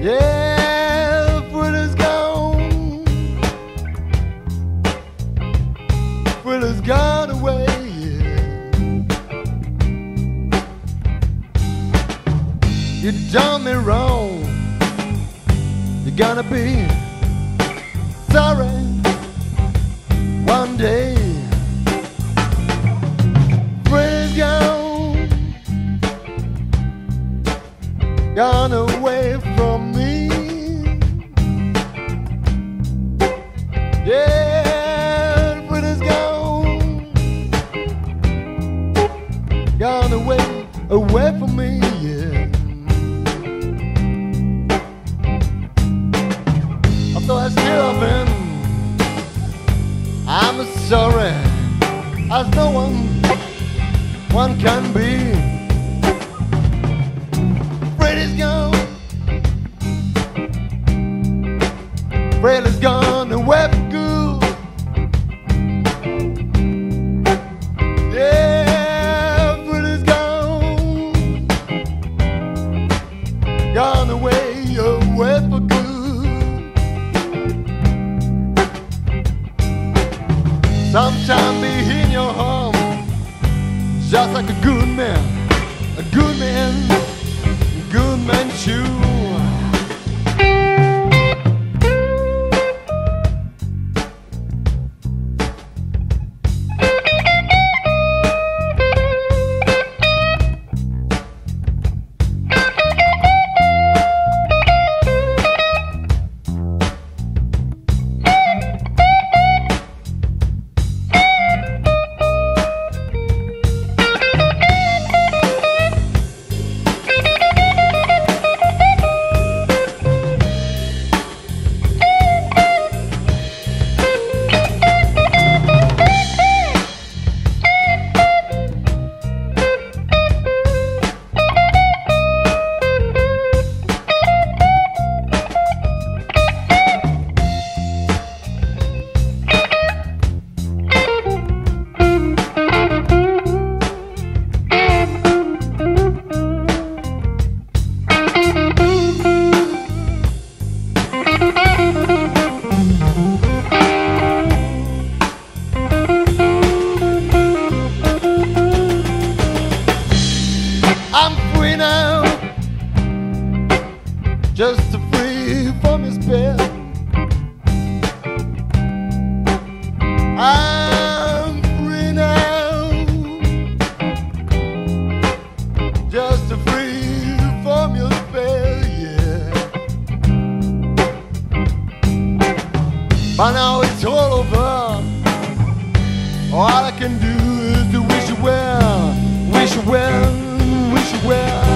Yeah, Freddy's gone. Freddy's gone away. You done me wrong. You're gonna be sorry one day. Gone, gone away from away, from me. Yeah. Although I still been, I'm sorry, as no one, one can be. Freddy's gone. Freddy's gone just like a good man, a good man, good man should. By now it's all over. All I can do is to wish you well, wish you well, wish you well.